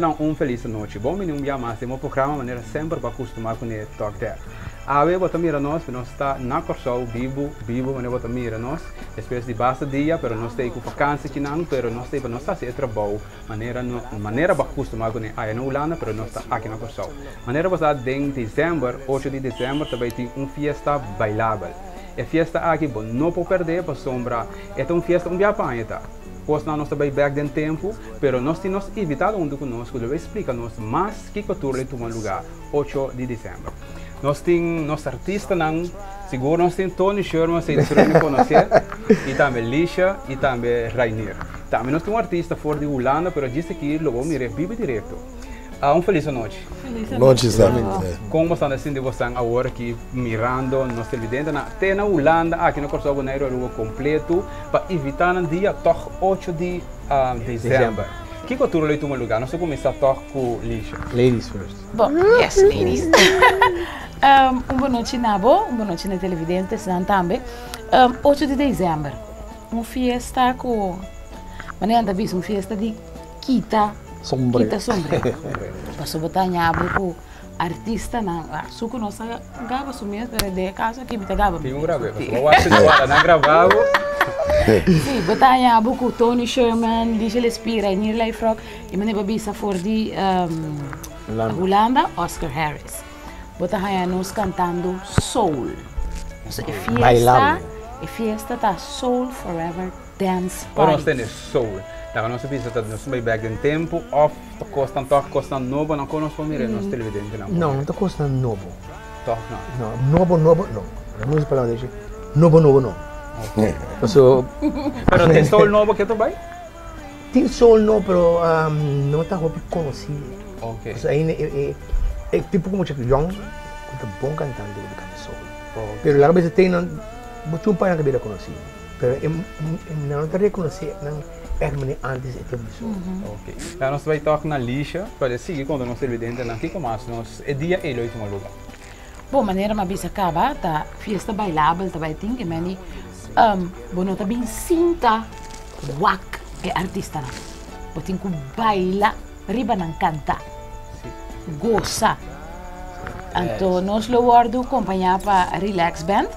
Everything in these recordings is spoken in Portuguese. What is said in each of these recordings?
Não um feliz noite. Bom menino dia mais, um programa maneira sempre para acostumar com ele toque there. A ver, bota mira nós, nós está na Corsol, vivo, vivo, maneira bota mira nós. Espécie de basta dia, pero nós tem com vacância que não, pero nós tem para nós se trabalho, maneira maneira para acostumar com. Aí na Holanda, pero nós está aqui na Corsol. Maneira para em dezembro, 8 de dezembro, também tem um fiesta bailável. É fiesta aqui, bom, não pode perder para sombra. É uma fiesta um dia apanha, tá? Pois nós também back den tempo, pero nós temos evitado um conosco, ele explica nos mais que cultura toma lugar 8 de dezembro. Nós temos nosso artista não, seguro nós temos Tony Sherman, se vocês conhecer, e também Lisha e também Rainier. Também nós temos um artista fora de Holanda, pero disse que logo mire vive direto. Uh, um feliz noite. Feliz noite, Zami. Como estão assim você agora aqui mirando nosso televidente na tem na Holanda aqui no Corso Bonaire o completo para evitar no dia toch 8 de uh, dezembro. Que cultura ele toma lugar? Nós começar com lixo. Ladies first. Bom, yes, ladies. um, um boa noite, Nabo. Um boa noite, na televidente, também. Um, 8 de dezembro. Uma fiesta com... Mas não anda visto, uma fiesta de Kita Sombre. Kita sombre. Paso batanya buku artista na suku nossa gava sumias para de casa que bita gava. Tem um grave, eu acho que agora não gravava. Sim, batanya buku Tony Sherman, Liesel Espira, Nier Life Rock, e mane babisa for di um, Holanda, Oscar Harris. Batanya nos cantando soul. So, e fiesta, e fiesta tá soul forever dance Ora nós party. temos soul. Tá, nós vimos que nós vai back in tempo, off, costa toch, costa novo, não conosco mire nosso televidente não. Não, não está custando novo. Toch não. Não, novo, novo, usa a palavra desse. Novo, novo, não. So, Pero tem soul novo que tu vai? tem sol não, pero um, não está roupa conhecido. Ok. So, aí, é, é, é tipo como Chuck Young, que é bom cantante de cantar sol. Ok. Pero la vez tem não, muito um pai na cabeça conhecido. Pero não está reconhecer, não é como antes de sol. Ok. Então nós vai tocar na lixa, para seguir quando nós televidente não fica mais, nós é dia ele oito lugar. Bom, maneira mas bisa acaba, tá fiesta bailável, tá vai ter que mani um, bono tá bem cinta, wak, é artista na. O tem que baila, riba não canta, goza. Então, nós lo guardo acompanhar para Relax Band.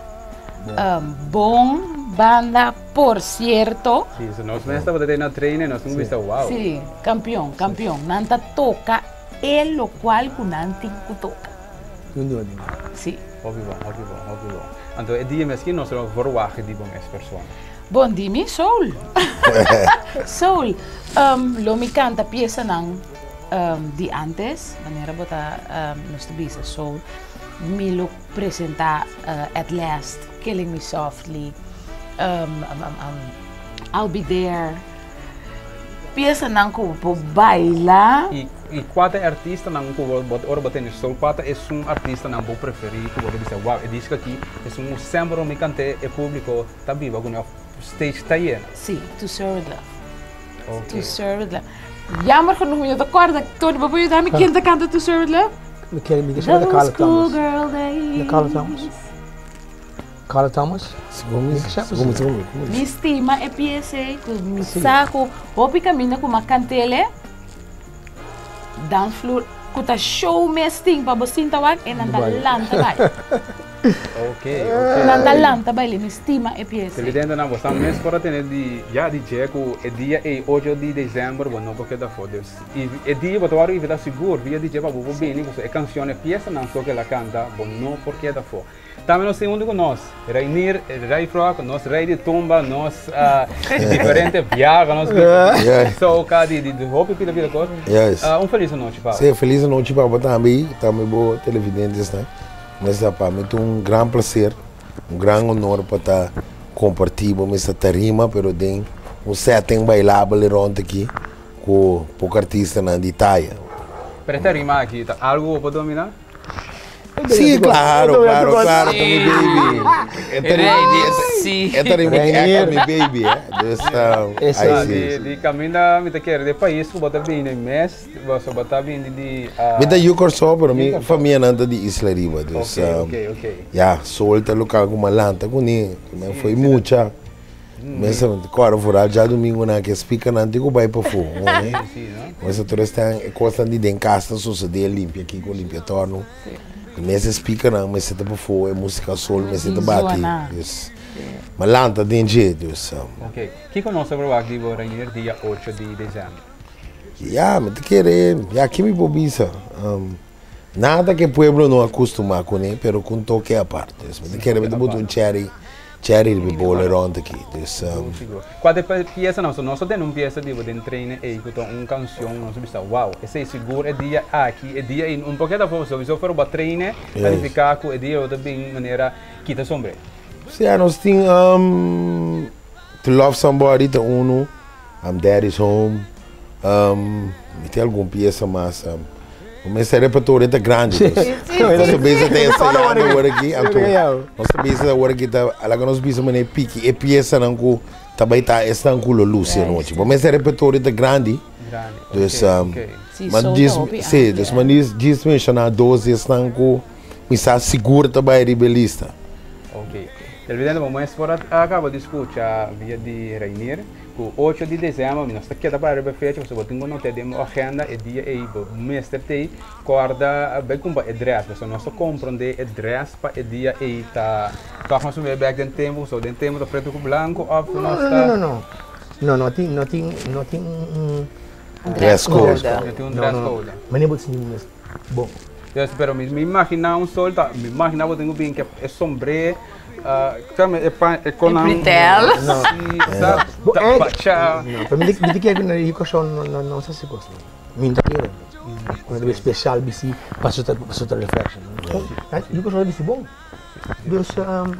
Um, bom banda, por cierto. Sim, se nós mesmo estava na treino, nós não vista wow. Sí, campeón, campeón. Nanta toca el lo cual kunanti kutoka. Não deu ali. Sí. Óbvio bom, óbvio bom, óbvio bom. Então é dia mesmo que nós vamos verwachten die bom essa pessoa. Bom dimi, soul. soul. Um, lo mi canta pieza nang um, di antes, manera bota um, nuestra bisa soul. Mi lo presenta uh, at last, Killing Me Softly. Um, um, um, um, I'll Be There. Pieza nang ko po baila. E, e quatro artista não que vou ora no sol, quatro é um artista não vou preferir, que vou dizer, wow, é disso que aqui é um sempre me cante é público tá vivo, o stage tá aí. Sí, To Serve Love. To Ok. Serve Love. Jammer genoeg me dat akkoord dat Tony Babu je daar mijn kind kan To Serve Love. Me quero me da Carla Those Thomas. schoolgirl days. Da Carla Thomas. Carla Thomas. Segundo, Deixa eu segundo, fazer. segundo. Mi estima e PSA, com mi saco, hopi caminha com uma cantele, dance floor, com ta show mesting para você tawag, e nanda lanta vai. Ok, ok. Nanda lanta vai, mi estima e PSA. Televidente não, você mesmo para ter de já de jeco, é dia e 8 de dezembro, bom não porque da foda. E é dia para agora evita seguro, via de para o bem, é canção é peça não só que ela canta, bom não porque da foda. Também nós temos um com nós, Rainir, Rai Frog, nós Rai de Tumba, nós uh, diferente viaja, nós só cá de de de roupa pila pila coisa. Yes. Uh, um feliz noite, Paulo. Sim, feliz noite para você também, também boa televidentes, né? Mas é para mim é um grande prazer, um grande honor para estar compartilhando essa tarima, pero tem um setting bailável ontem aqui com o artista na Itália. Para esta rima aqui, tá? algo para dominar? Sim, claro, claro, claro, também, baby. Sim. que é minha baby, é? Dessa, Esse Ah, aí de, sim. de país, que bota bem em mês, você bota bem de ah, Me dá Yukor só para mim, Yukor só. família nanda de Isla Riba. Ok, Dus, ok, ok. Ja, solta local com uma lanta com ele, mas foi muita. Mas agora furar já domingo na que explica na antigo vai para fogo, né? Sim? Mas a toda está costa de só se de limpia aqui com limpia torno. Mas não, mas você tá para fogo, é música sol, tá bate. Zona. Yes. Mas lá tá de jeito, dus. Ok. Que conosco para o Activo Rainier dia 8 de dezembro? Ya, me te querer, ya me bobisa. Um, nada que o pueblo não acostuma com ele, pero com toque à parte. Me te me te botar um cherry, cherry de bola rond aqui. Dus, um. Quando pieza não, nós temos uma pieza de de treino e com uma canção, nós vamos wow, esse é seguro é dia aqui, é dia um pouquinho da força, se eu for para treino, qualificar com é dia de bem maneira quita sombra. sim, nós tem um, To Love Somebody, tá uno, um, Daddy's Home, um, tem alguma pieza mais, um, meu repertório é grande. Dus. Nossa bisa tem ensaiado agora aqui, então, nossa bisa agora aqui, tá, ela que nós bisa mané pique, e pieza não com, também tá, está com o Lúcia noite. O meu repertório é grande, Grande. Sim, mas solta diz, sim, ah, yeah. mas diz, diz mencionar 12 estão com, me está seguro também rebelista. Ok. Televidente, vamos por acaba de escutar via de Rainier, com 8 de dezembro, nós está aqui para a fecha, você botou no te demo agenda e dia aí, o mestre tem, corda bem com a dress, você nós compreende a dress para o dia aí tá, tá nós vamos back den tempo, so den tempo do preto com branco, of Não, nós não, não, tá, não. Não, não tem, não tem, não tem um... Dress code. eu tenho um dress code. Mas nem vou dizer mas bom. Eu espero me, me imaginar um sol, tá, me imaginar eu tenho bem que é sombre, ah, sabe, é pa- é com É pretel. Sim, sabe, Bom, tá, é- bacha. Não, para mim, de que é que eu só não não não sei se gosta. Minta que quando é especial bisi passou outra passou outra reflection. Eu só bisi bom. Dus um,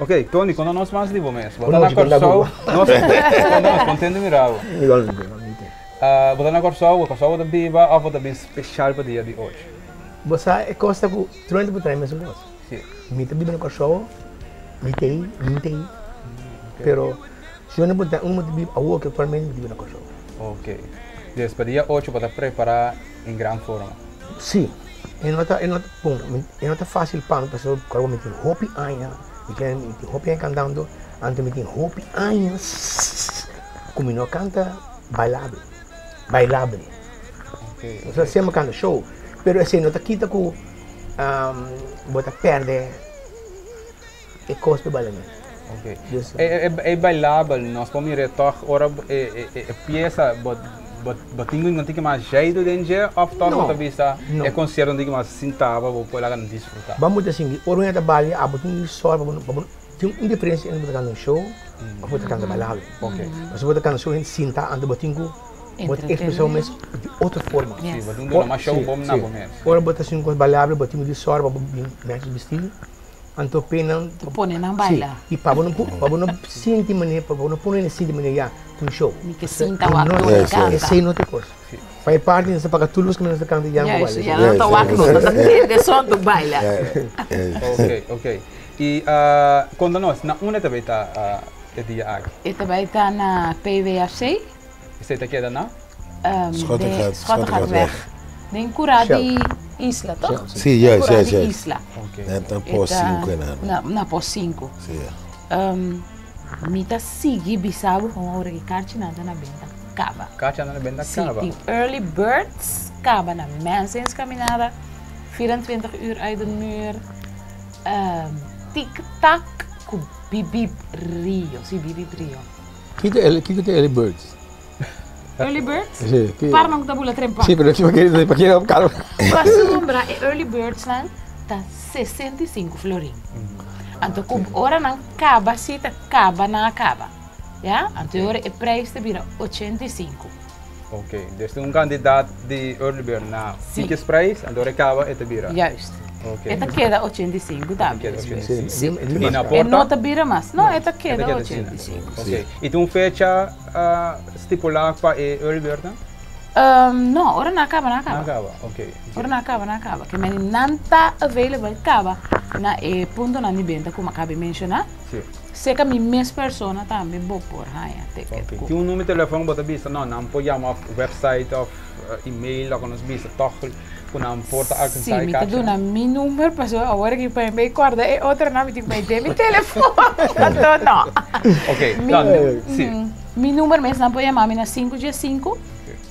Ok, Tony, quando nós mais livro mesmo, Quando botar na nós mandar Corsol, boa. nós quando nós contendo mirado. igualmente, igualmente. Ah, botar na Corsol, a Corsol da Biba, ou botar bem especial para o dia de hoje. Você é costa com durante o trem mesmo gosta. No cachorro, minta aí, minta aí. Pero não botar uma de biba, a outra para mim biba no cachorro. Ok. Desde para o dia 8, para preparar em grande forma. Sim. E não tá, e não, bom, e não tá fácil para uma pessoa que me tem hopi aia, me tem hopi cantando, antes me tem hopi aia, como não canta bailable, bailable. Ok. Não sei se me canta show, pero assim não tá quita com, um, bota perde, e cospe bailamento. Ok. É, é, é bailável, nós podemos toch, ora, é, é, é peça, bot, bot, botinho não tem que mais jeito de dia, ou Não. outra vista, é considerado que mais sentava, vou pôr lá desfrutar. Vamos assim, orang yang trabalha, a botin só, tem uma diferença entre botar no show, e botar canta bailable. Ok. Mas botar canta show, cinta, anda botin com, bota Entretener. expressão mas de outra forma. Sim, botinho não mais show, bom na bom mesmo. Ora bota assim com bailable, botin de só, vamos mexe vestido, anto pena, Pone na baila. e para não para não sentir maneira, para não pôr nesse de maneira um show. Ni que sinta o e canta. Essa é outra coisa. Faz parte dessa para tudo os que nós cantamos já isso, vale. ja, Yes, não tá o mas yes. de som do baila. Ok, ok. E quando nós, na uma também está o dia aqui. E também está na PVAC, Você está aqui, não? um, Schottengat- de Schottengat Schottengat weg. De Curadi Isla, toch? Sim, Curadi yes, yes. Isla. Ok. É, tá pós Eta- 5 anos. Na, na pós 5. Sim. Um, mita sigi bisabo kung ora ki karchi nada na benta kaba. Kátia na benda Sim, cava. tem early birds, kaba na Mansens Caminada, 24 uur uit de muur. Um, Tic-tac com Bibib Rio, si Bibib Rio. Kita kita early birds. Early birds? Sim, que- Parang tabula trempa. Sim, pero tipo que para que caro. Para sombra, e early birds lang, tá 65 florin. Anto kung ora nang kaba, sita kaba na kaba. Ja? Anto ora e prijs te bira 85. Ok, dus um candidato de early bird na Sim. Tickets Price, andou recaba e te vira. Juist. Ok. Esta queda 85 Queda também. 85. Sim, E na E porta? não te bira mais. Não, esta queda Esta queda 85. Ok. E tem uma fecha uh, estipulada para o early bird, não? Um, não, ora na acaba, na Não acaba. acaba, ok. Ora na acaba, na acaba. Que men não está available acaba na e ponto na ni benta como acabei de mencionar. Sim. Se que a minha persona também vou por raia ticket. Ok. Tem um número de telefone para vista, não, não pode chamar website ou e-mail, ou nos vista, toch, una porta a Sim, me tá dando meu número, passou agora que para me guarda é outra nome que vai ter meu telefone. Não, não. Ok, Mi- então, sim. Meu número mesmo pode chamar na 5G5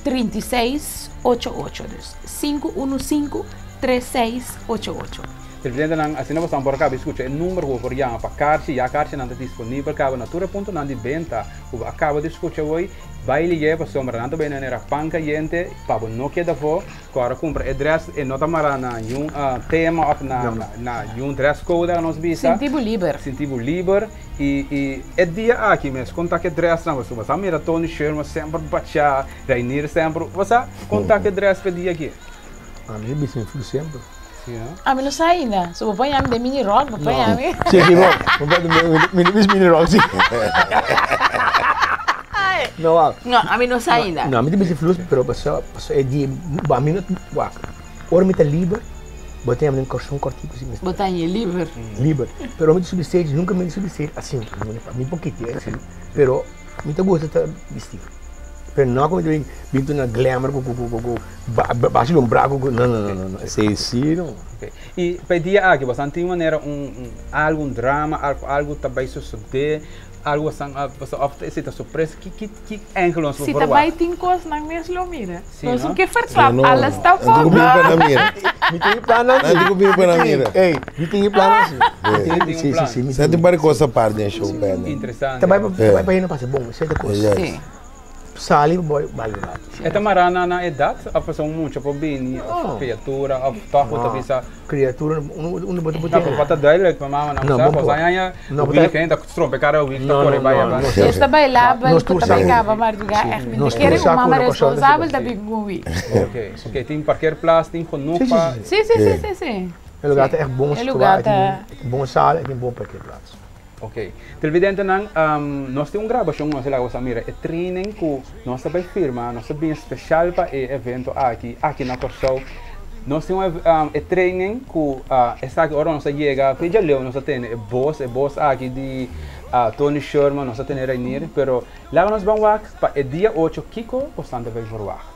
3688. 515 3688. Presidente nang assim nós estamos por cá, escuta, o número que por yang para já caixa não está disponível, acaba natura ponto não de venda, o acaba de escutar hoje, vai ligar para sombra, não também não era panca gente, para não que da vo, agora compra address e nota mara na um tema of na na na um dress code que nós visa. Sentivo liber. Sentivo liber e e é dia aqui mesmo, contact address não, você vai mira Tony Sherman sempre baixar, Rainier sempre, você contact address para dia aqui. A mim, bicho, sempre. Sim, não? A mim não sai ainda. Se eu ponho de mini rock, vou pôr a mim. Sim, aqui, bom. Mini, mini, mini rock, sim. Não, ah. Não, a mim não sai ainda. Não, a mim bicho flus, pero passou, passou é dia, a mim não, wak. Ora me tá liber, botei a mim corção cortico assim, Botar em liber. liber. Pero me substage, nunca me substage assim, mim pouquinho, é assim. Pero me tá gosta tá vestido. Pero não como eu vinto na glamour, com com com com baixo um braco, não, não, não, não, sei sim, não. E pedia aqui, você tem maneira um, um algum drama, algo, algo também suceder, algo assim, ah, você ofta essa surpresa que que que ângulo nós Se vamos também tem coisa na minha mira. Sim, Então, não? o que for Sim, claro, não- elas estão não comigo fora. para mira. Me tem plano assim. Não, digo comigo para mira. Ei, me tem plano assim. Tem um Sim, sim, sim. Você tem- tem para coisa parte em show, pena. interessante. Também É. vai para não passa bom, isso é coisa. É. Sim. Sali, boy, vale lá. É tamarana na na idade, a pessoa muito para bem, Oh. a criatura, a toco Não. também sa. Criatura, um um bota Na bota. propata dele, que mamãe não Não, sabe, bom, você aí não, o botar- vídeo ainda trompe cara o vídeo Não, não, não, agora. não. Esta todos também sabemos. cava Nós muito querer todos uma mama responsável da. Big Movie. Ok, ok, tem parqueiro plástico, Sim, nupa. sim, sim. Sim, sim, sim, sim, sim. O lugar é bom, O lugar tá- é bom sala, é bom aquele lado. Ok. Televidente nang um, nós temos uma gravação nós lá você mira, é que nós também firma, nós bem especial para o evento aqui, aqui na Corsol. Nós temos um, é training que uh, essa hora nós chega, peja leu nós tem é boss, é boss aqui de uh, Tony Sherman, nós tem Rainier, pero lá nós vamos para o dia 8 Kiko, bastante bem por lá.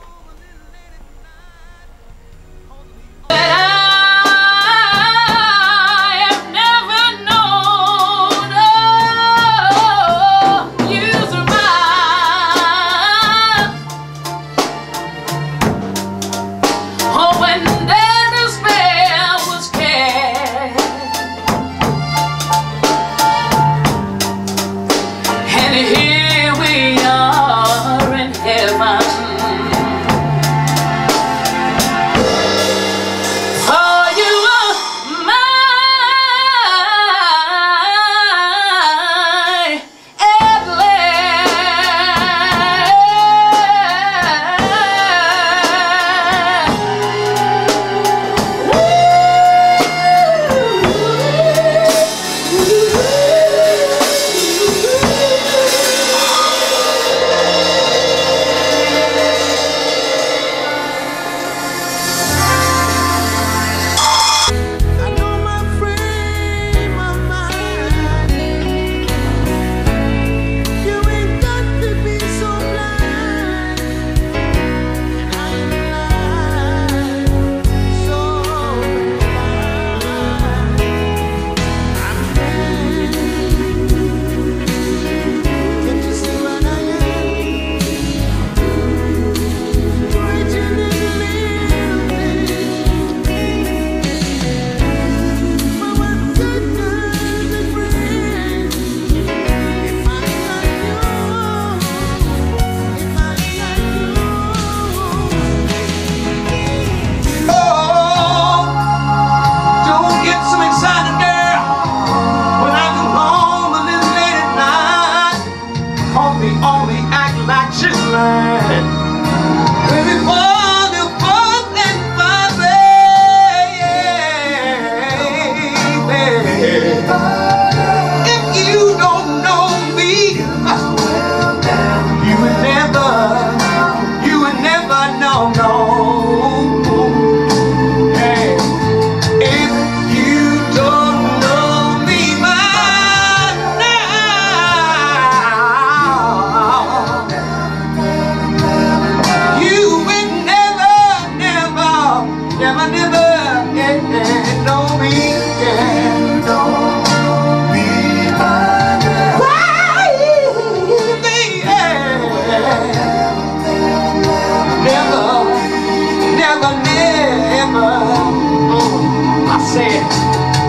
Said,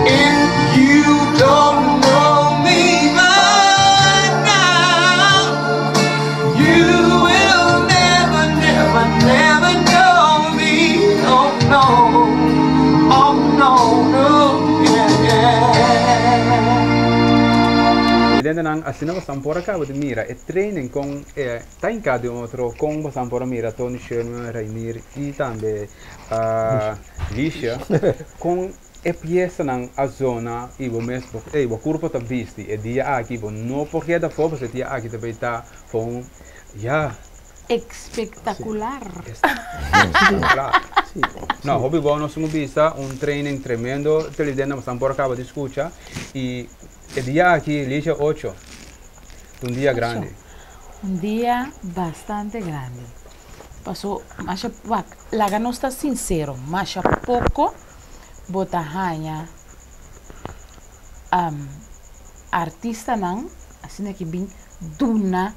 if you don't know me by now, you will never, never, never know me. Oh no, oh no, no, yeah, yeah. Dentro ng asina ko sampora ka de mira e training com eh, e tá em cada outro com o sampora mira Tony Sherman Rainier e também eh, a uh, Lisha com e pieza ng a zona e o mesmo e o corpo tá visti e dia aqui bo no porque da fogo se dia aqui também tá com ja Espectacular. Claro. No, hobby bom nós vamos vista um training tremendo, televidente nós estamos por acaba de escutar e o dia aqui lixa 8, um dia grande. Un día bastante grande. Pasó, más wak, la gano está sincero, más poco botahanha um, artista nang, assim que bem duna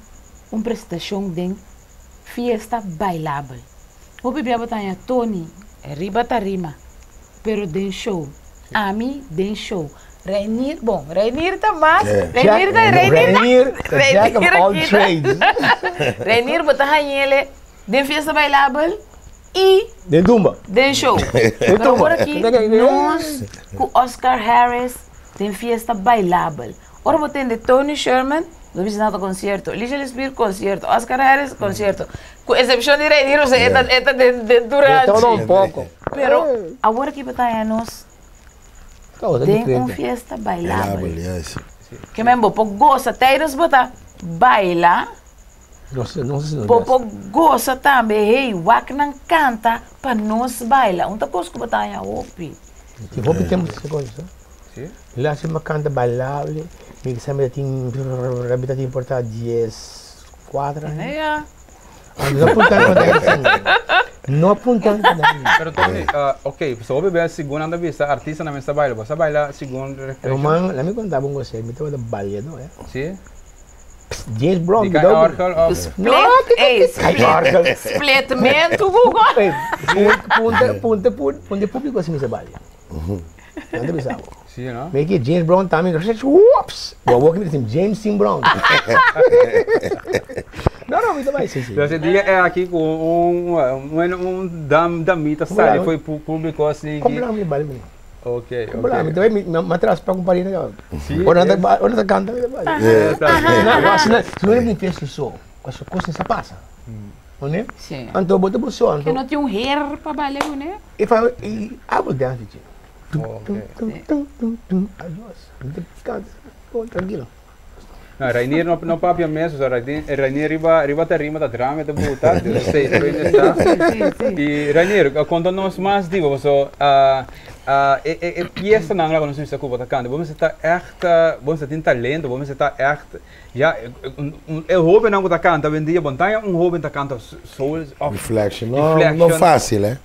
uma prestação de fiesta bailável. O bebê botahanha Tony, riba tarima, pero den show. Ami den show. Reinir, bom, Reinir tá mais. É. Reinir tá, of all aqui tá. trades. Reinir botahanha ele, den fiesta bailável e De Dumba. Den show. Pero agora aqui, nós, com Oscar Harris, tem fiesta bailável. Ora, vou ter de Tony Sherman, do Vicinato Concerto, Alicia Spear Concerto, Oscar Harris Concerto. Com exceção de Rei, não sei, esta, esta de, de durante. Todo un poco. Pero agora aqui batalha nós, Todo tem um diferente. fiesta Ela, bailável. yes. Que mesmo, po gosta, teiros bota baila, No sé, no sé si no Popo gosta também, hey, wak nang canta, para nós baila. Unta coisa que batalha opi. Si vos metemos esa cosa, Sim? le hacemos canta bailable, mi examen tin rabita tin porta 10 quadras. É, No apuntan con No apuntan con Pero Tony, ah, ok, so bebê a segunda da vista, artista na mesa baila, você baila segunda Pero man, la me contaba un cosa, me estaba de baile, ¿no? Eh? Sim? James Brown, Diga me Oracle of Split, ei, Oracle. splitamento, Google. Punta, punta, punta, punta público assim me baile. Não te pensava. Sim, não? Me que James Brown também, whoops! Boa, boa que me dizem James Sim Brown. Não, não, me vai, sim, sim. Esse dia é aqui com um, um, um dam, damita, sabe? Bravo. Foi público assim que... Compramos de baile, menino. Ok, Compramos, ok. então me me atrás para comparar, né? Sim, Quando é. anda, quando anda canta, se não, é me fez isso, com essa coisa se passa. Não é? Sim. Então, bota o som, Que então, não tinha um hair para bailar, né? e faz, e abre o dance, tio. Ok. Tum, tum, tum, tum. Adiós. Então, Canta, Pô, tranquilo. No, Rainier no, no papia mesmo, so Rainier, Rainier riba, riba ta rima ta drama ta buta, eu sei. E Rainier, quando nós mais digo, so, uh, uh, e, e, e pieza não quando nós cuba ta canta, vamos estar echt, vamos estar tem talento, vamos estar echt, ja, eu hobby não ta canta, vendia bontanha, um hobby ta canta soul of Reflection. Não, Reflection. não fácil, né?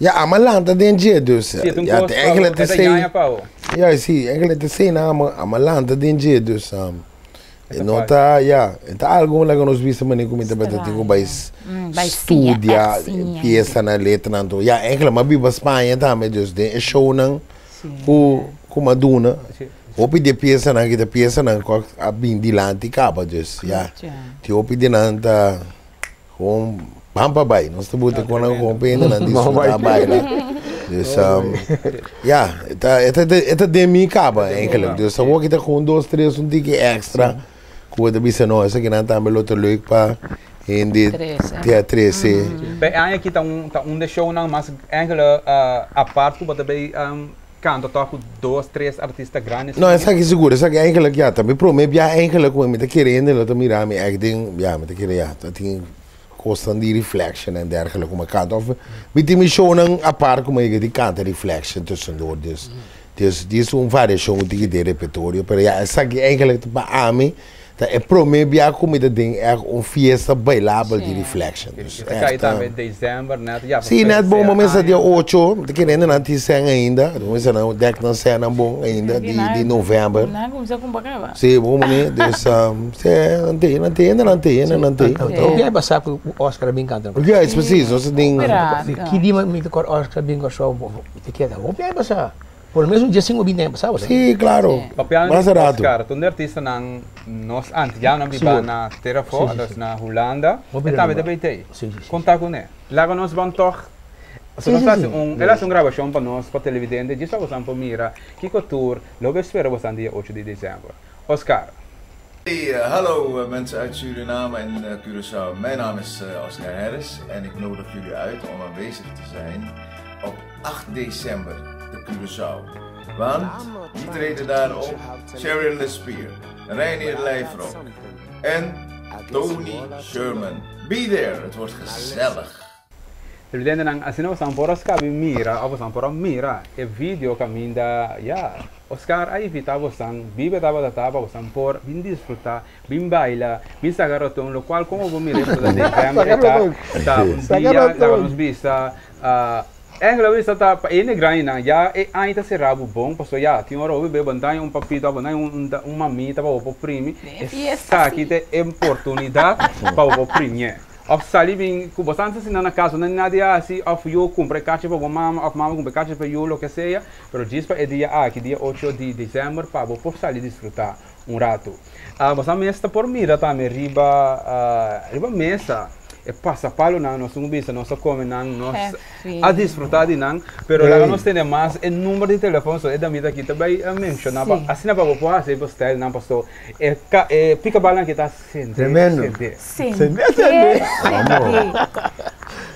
Ja, amalanta den jeedus. Sim, tu Ja, te é da ganha zijn. pau. Ja, zie, eigenlijk te zijn amalanta den jeedus. Um, Essa não tá, ja, tá algo lá que nós vimos mas nem como tá bata Estranho. tipo vai Hum, vai estudia sim, é sim, é. pieza na letra nanto. Ja, eigenlijk maar biba Espanha também dus de show nang ku ku Maduna. Sim. Opi de pieza nang kita pieza nang ko abin dilanti kapa dus. Ja. Tja. Ti opi de nanta gewoon pampa bij. Nós te kon ook gewoon penen en die Pampa zo'n bij. Dus um, ja, het het het het de mi kaba eigenlijk. Dus dan wordt het gewoon dos tres een dikke extra. Hoe de bisa no, essa que não tá belo te leuk pa in dit Treze. dia 13. Bij Anja aqui tá um tá um de show não, mas que bota bij um, canta toch com dois, três artistas grandes. Nou, essa aqui seguro, essa aqui eigenlijk ja, também promete ja eigenlijk gewoon met de keren dat me raam echt ding, ja, met de keren ja, dat ding kosten die reflection en dergelijke om kant of die show een apart como ik die kant reflection tussendoor dus. Dus die is een variatie die de repertorio, maar ja, essa aqui eigenlijk Ami dat é promete ja como dat ding echt een fiesta bailable die Sim. reflection. Cai também um, dezembro, né? Já, Sim, net bom, ser momento Anja. dia 8, de querendo não te sem ainda, momento não, dek não sem não bom ainda de, de novembro. Não, começou com bacaba. Sim, bom dus um, se não tem, não tem, ainda não tem, ainda não tem. Então, o que é passar com o Oscar bem cantando? Porque é preciso, você tem. Que dia me Oscar bem com show, te queda. O que é passar? Pelo menos um dia sem ouvir tempo, sabe? Sim, claro. Papiano Mas rato. Oscar, toen de artiesten nang nos antiano Sim, biba hoor. na Terrafo, Sim, sim, dus sim. na Holanda, Vou e pedir também uma. da BT. Sim, sim, sim. Contar com ele. Lá nós vamos toch Sim, Se nós sim, fazemos sim. um, elas uma gravação para nós, para televidente, disso você para mira, que tour, logo espera você dia 8 de dezembro. Oscar, Hey, eh, hallo eh, mensen uit Suriname en eh, Curaçao. Mijn naam is eh, Oscar Harris en ik nodig jullie uit om aanwezig te zijn op 8 december te Curaçao. Want die treden daar op Sharon Lespier, Reinier Lijfrok en Tony Sherman. Be there, het wordt gezellig. televidente nang assim nós vamos por Oscar e mira, ou você por mira, e vídeo caminda, ja, Oscar aí vita você, vive tava da tava, você por, bem desfrutar, bem baila, bem sagarotão, lo qual como vou mirar para dezembro, Sagarotão. tá, um dia, Sagarotão. lá nos vista, ah, é que vista tá ele grana já é ainda será bom passou já tinha hora bebe bandai um papito bandai um um mamita para o primi está aqui tem oportunidade para o primi of sali bem com bastante assim na casa não nada assim of eu compre caixa para mama of mama compre caixa para eu lo que seja pero diz para dia ah que dia 8 de dezembro para o por salir desfrutar um rato. Ah mas a mesa por mira também riba riba mesa e passa palo na nossa ubisa nossa come na nós Heavy. a desfrutar de nang pero lá nós temos mais o número de telefone so é da vida aqui também a mencionar Sim. assim na para o fazer postel não pastor é ca- é pica balan que está sente Tremendo. Sim. Sim.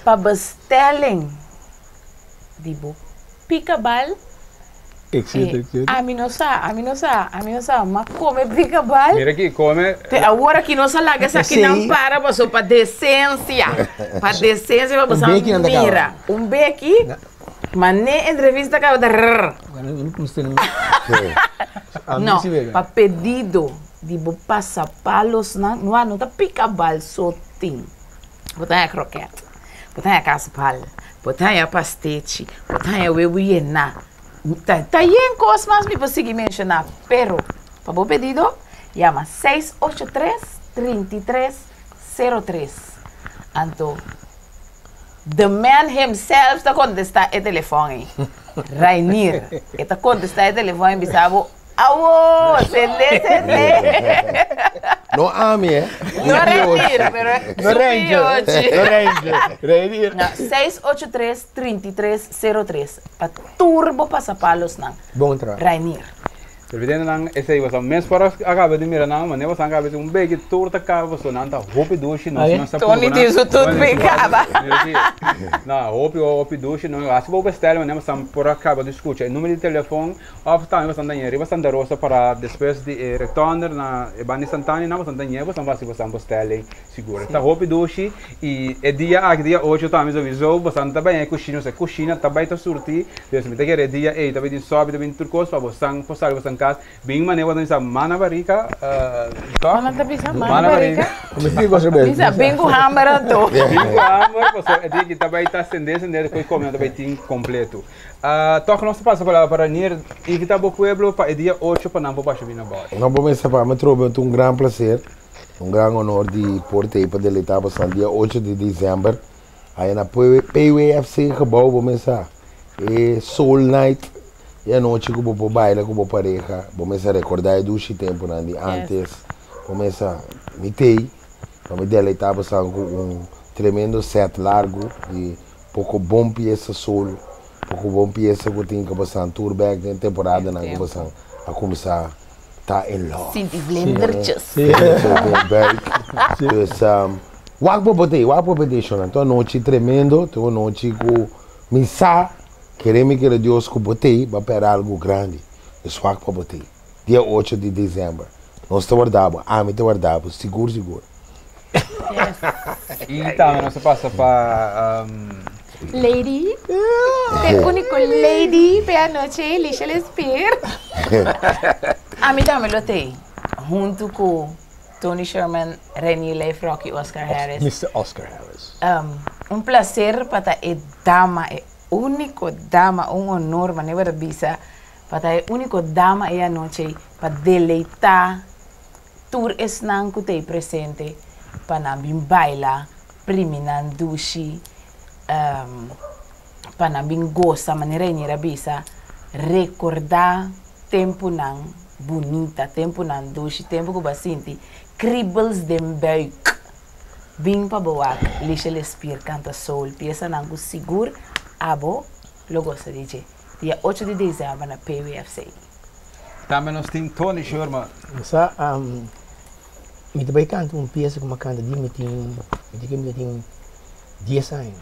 Para bestelling. Dibo. Pica-bal. Ik zie zie het. a mim não sa, a mim não sa, a mim não sa, mas come pica-bal. mira aqui come Te- Agora que não se larga essa aqui não para, mas para decência. Para decência, para você Um mira. Um beque, mas nem entrevista acaba de não para pedido de bo passapalos na não há não tá pica-bal só tem. Botar a croquete, botar a caspal, botar a pastete, botar a uewiena. Tá, tá em coisas mais me conseguir mencionar, pero para bo pedido, llama 683 3303. Anto, the man himself está contestar o telefone. Rainir, está contestar o telefone, bisabo. Awo, sende, sende. No ame, eh? Não Rainir, pero No Ranger. No Ranger. Ranger. Não, 683-3303. Para turbo passapalos ng Bom trabalho. Rainir. Televidente nang esse aí você mês para acaba de mira não mas você acaba de um bege tour tá cá você não tá roupa duche não não sabe Tony diz o tudo bem, cara. não roupa roupa duche não acho vou bestar mas não por acaba de escutar o número de telefone of time você não tem você não rosa para depois de retornar na Bani você não tem você vai se você não bestar seguro tá roupa duche e é dia a dia 8 também já avisou não tá bem coxinha você coxinha tá bem tá surti. Deus me tem que dia 8 também sobe também turcos para você postar você casa bem maneira você sabe mana barica tá Mana tá bisa, mana mana barica. barica Como se gosta bem. Bisa, bingo hammer to. Bingo amor, você é dia que também está acendendo, acendendo, depois comendo também tem completo. Ah, toca nosso passo para para Nir e que tá o pueblo para dia 8 para não para vir na bola. Não vou pensar para me trouxe um grande prazer, um grande honor de porter para deletar para dia 8 de dezembro. Aí na PWFC gebouw, vou pensar. É Soul Night. E a noite que eu vou bailar com a pareja, vou pensar recordar do tempo né, de antes. Pensar, me tei, para me deleitar para com um tremendo set largo de pouco bom peça soul, pouco bom peça que eu tenho que passar tour back na temporada na que passar a começar tá em love. Sim, de blendertjes. Dus, um, wak po botei, wak po botei. Então, noite tremendo, então, noite com missa, queremos que Deus que botei, para pegar algo grande. Dus, wak po botei. Dia 8 de dezembro. Nós te guardamos, ah, me te guardamos, seguro, seguro. E também nosso passo para Lady. The único lady pe noche, Lisha Lespir. A mim também lotei. Junto com Tony Sherman, Rennie Leifrock e Oscar Harris. Mr. Oscar Harris. um, um prazer para a dama, é único dama, um honor, maneira bisa, para a único dama e a noite para deleitar tour esnan que tem presente para na bim baila, priminan dushi, um, para na bim gosta, maneira em bisa, recordar tempo nan bonita, tempo nan doce, tempo que basinti, kribbels den buik. Bing pa boak, lisha lespir canta soul, pieza nan ku sigur, abo, logo sa DJ. Dia 8 de dezembro na PWFC. Também nós temos Tony Sherman. Sa um mi também canto uma peça como canta de me tem me tem me tem 10 anos.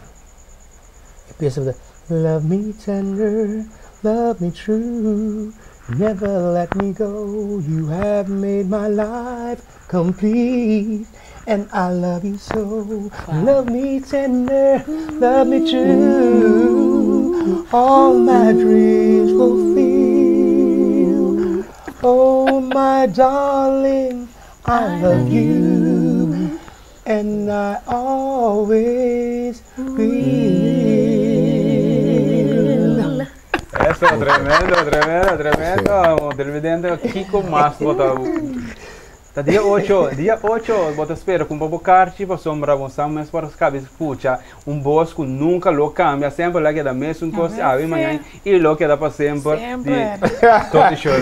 A peça da Love me tender, love me true, never let me go. You have made my life complete. And I love you so. Love me tender, love me true. All my dreams fulfill. Oh, my darling, I love you, and I always will. Eso, tremendo, tremendo, tremendo. Televidente Kiko Mas bota. Tá dia 8, dia 8, bota espera com Bobo Carti, bom sam, mas para os cabos escuta, um bosco nunca lo cambia, sempre lá que mesmo coisa, ah, amanhã, e lo que dá para sempre. Sempre. de- Todo show.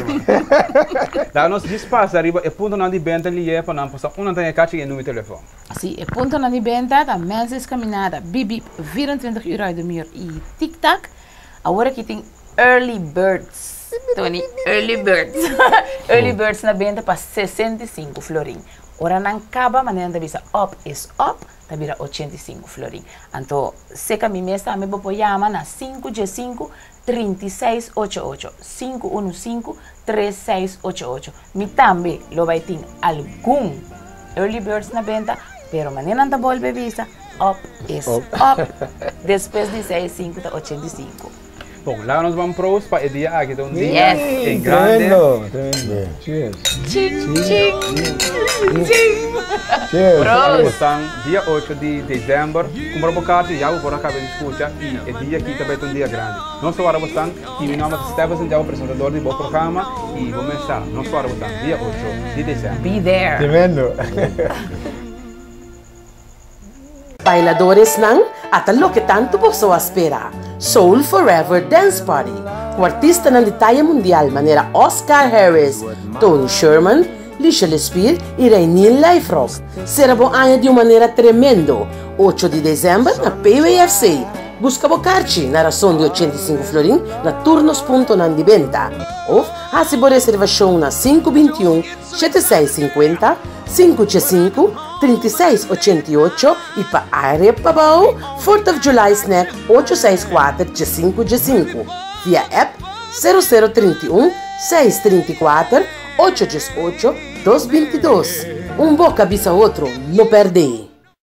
Dá nos espaço, arriba, e ponto não de benta ali, é para não passar, uma tem a caixa e número de telefone. Sim, é ponto na Nibenta, da Menses Caminhada, Bibi, 24 uur uit de muur e TikTok. Agora que tem Early Birds. Tony, Early Birds. early Birds na venda para 65 florim. Ora não acaba, mas não bisa up is up, tá vira 85 florim. Então, se que a minha está me vou chamar na 5G5 3688 515 3688. Mi também lo vai ter algum early birds na venda, pero mañana não volve visa, up is up. Depois de 65 tá 85. Lá nós vamos para o dia aqui, então, um dia Yes. em grande. Tremendo, tremendo. Cheers. Ching, ching, ching. Cheers. Prost. Estão dia 8 de dezembro, com o bocado, já vou por acá de escuta, e o dia aqui também é um dia grande. Nós agora estamos, e meu nome é Stevenson, já o apresentador do bom programa, e vou começar. Nós agora estamos, dia 8 de dezembro. Be there. Tremendo. Bailadores ng at lo que tanto posso espera. Soul Forever Dance Party. O artista ng ditaya mundial manera Oscar Harris, Tony Sherman, Lisha Lespir e Rainil Leifrock. Ano de uma maneira tremendo. 8 de dezembro na PWFC. Busca bocarci na razão de 85 florin na turnos.nandibenta. Ou hasi por reservação na 521 7650 585 3688 e para área Pabao, 4th of July Snack 864 5 via app 0031 634 818 222. Um boca bisa outro, não perde.